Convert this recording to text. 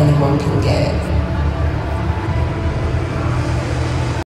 anyone can get.